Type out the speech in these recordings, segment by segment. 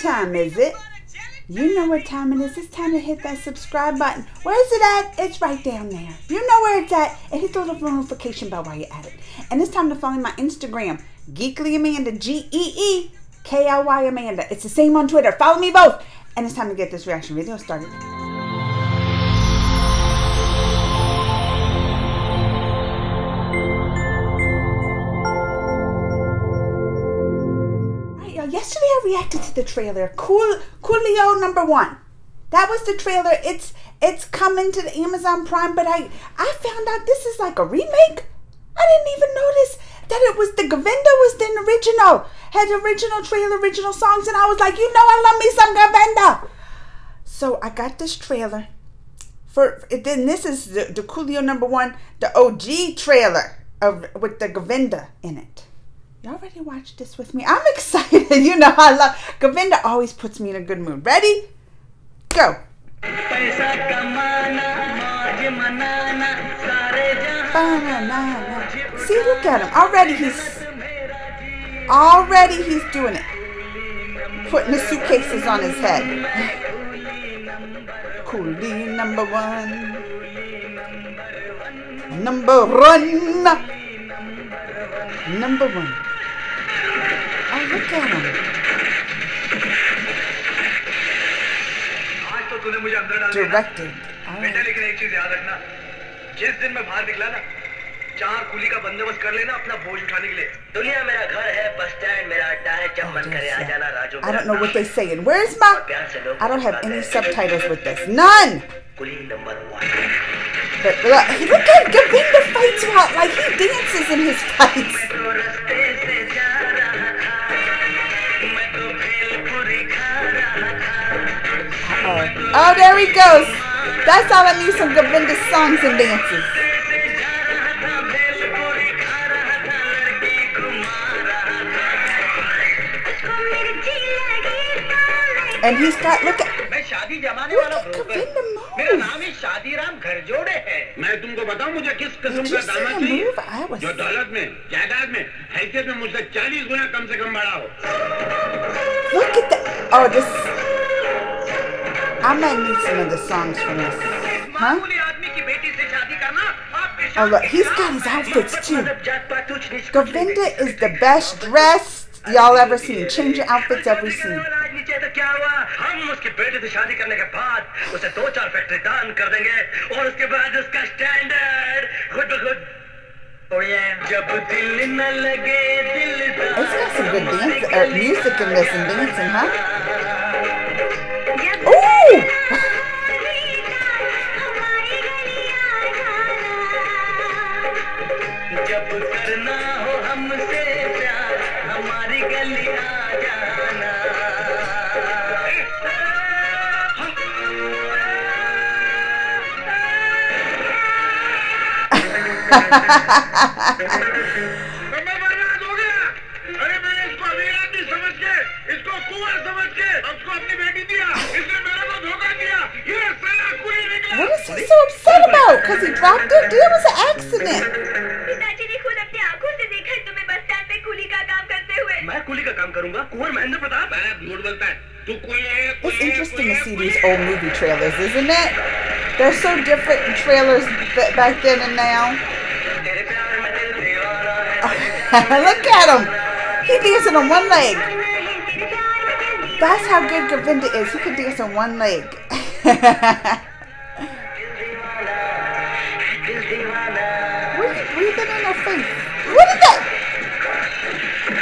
time is it? You know what time it is. It's time to hit that subscribe button. Where is it at? It's right down there. You know where it's at. And hit the little notification bell while you're at it. And it's time to follow my Instagram, Geekly Amanda, G E E K L Y Amanda. It's the same on Twitter. Follow me both. And it's time to get this reaction video started. Reacted to the trailer. Cool Coolio number one. That was the trailer. It's it's coming to the Amazon Prime, but I I found out this is like a remake. I didn't even notice that it was the Govinda was the original. Had original trailer, original songs, and I was like, you know I love me some Govinda. So I got this trailer. For then this is the, the Coolio number one, the OG trailer of with the Govinda in it. Y'all ready to watch this with me? I'm excited. you know I love Govinda always puts me in a good mood. Ready? Go. See, look at him. Already he's already he's doing it. Putting the suitcases on his head. Coolie number one. Number one. Number one. Oh, look at him. आज तो तूने मुझे अंदर डाल Directed. बेटा लेकिन एक चीज याद रखना जिस दिन मैं बाहर निकला ना चार कुली का बंदोबस्त कर लेना अपना बोझ उठाने के लिए दुनिया मेरा घर है बस स्टैंड मेरा अड्डा है जब मन करे आ जाना Raju I don't know what they're saying. Where's my? I don't have any subtitles with this. None. Quli number one But look, look at Govinda fights out like he dances in his fights. Oh, there he goes. That's all I need some Govinda songs and dances. And he's got, look at, मैं शादी जमाने look वाला at broker Govinda मेरा move. नाम ही शादीराम घर जोड़े है मैं तुमको बताऊं मुझे किस किस्म Did का you see दामाद him चाहिए move? I was- जो दौलत में जायदाद में हैसियत में मुझसे चालीस गुना कम से कम बड़ा हो Look at that. Oh, this. I might need some of the songs from this. Huh? मामूली आदमी की बेटी से शादी करना आपके Oh, look, he's got his outfits too. जात पात ऊंच नीच Govinda is the best dressed y'all ever seen. Change your outfits every scene. आज नीचे तो क्या हुआ हम उसके बेटे से शादी करने के बाद उसे दो चार फैक्ट्री दान कर देंगे और उसके बाद उसका स्टैंडर्ड खुद ब खुद Oh yeah. जब दिल न लगे दिल It's got some good dance, uh, music in this and dancing, huh? What is he so upset about? Because he dropped it? It was an accident. करूंगा कुंवर महेंद्र प्रताप मैं झूठ बोलता है तू कुली है It's कुली है, interesting कुली to है, see कुली these है। old movie trailers, isn't it? They're so different in trailers ba- back then and now. तेरे प्यार में दिल दीवाना है Look at him. He dancing on one leg. That's how good Govinda is. He can dance on one leg. दिल दीवाना What are you breathing in her face? What is that?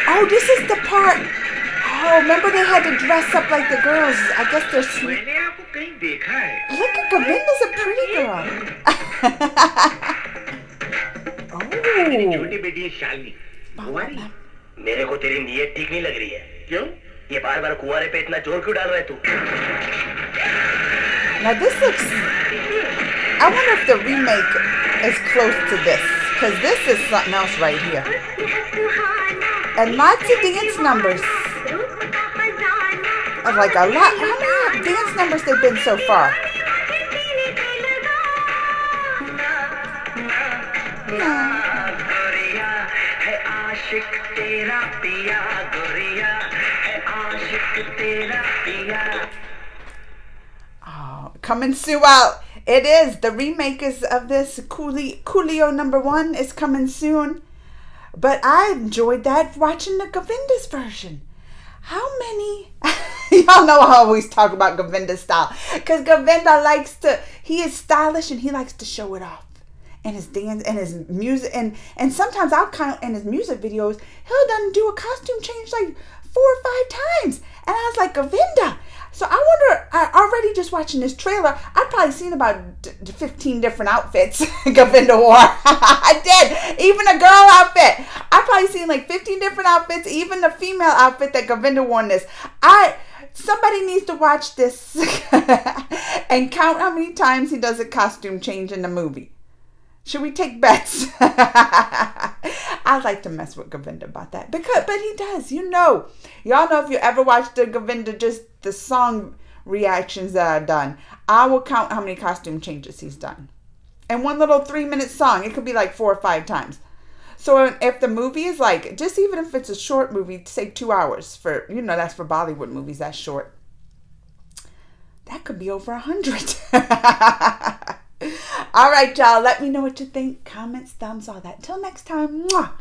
Oh, this is the part. Oh, remember they had to dress up like the girls. I guess they're sweet. मैंने आपको कहीं देखा है Look at Govinda's a pretty girl. मेरी oh. छोटी बेटी है शालिनी कुंवारी मेरे को तेरी नीयत ठीक नहीं लग रही है क्यों ये बार बार कुंवारे पे इतना जोर क्यों डाल रहा है तू Now this looks. I wonder if the remake is close to this. Because this is something else right here. and lots of dance numbers. Of like a lot, how many dance numbers they've been so far? Oh, come and sue out. It is. The remake is of this Coolio, Coolio number one is coming soon. But I enjoyed that watching the Govinda's version. How many? Y'all know I always talk about Govinda's style because Govinda likes to. He is stylish and he likes to show it off. And his dance and his music and and sometimes I'll count in his music videos he'll done do a costume change like four or five times. And I was like Govinda. So I wonder I already just watching this trailer I've probably seen about d- d- 15 different outfits Govinda wore. I did. Even a girl outfit. I've probably seen like 15 different outfits even the female outfit that Govinda wore in this. I somebody needs to watch this and count how many times he does a costume change in the movie. Should we take bets? I like to mess with Govinda about that because, but he does. You know, y'all know if you ever watched the Govinda, just the song reactions that I've done, I will count how many costume changes he's done. And one little three minute song, it could be like four or five times. So if the movie is like, just even if it's a short movie, say two hours for, you know, that's for Bollywood movies, that's short. That could be over a hundred. All right, y'all. Let me know what you think. Comments, thumbs, all that. Until next time. Mwah.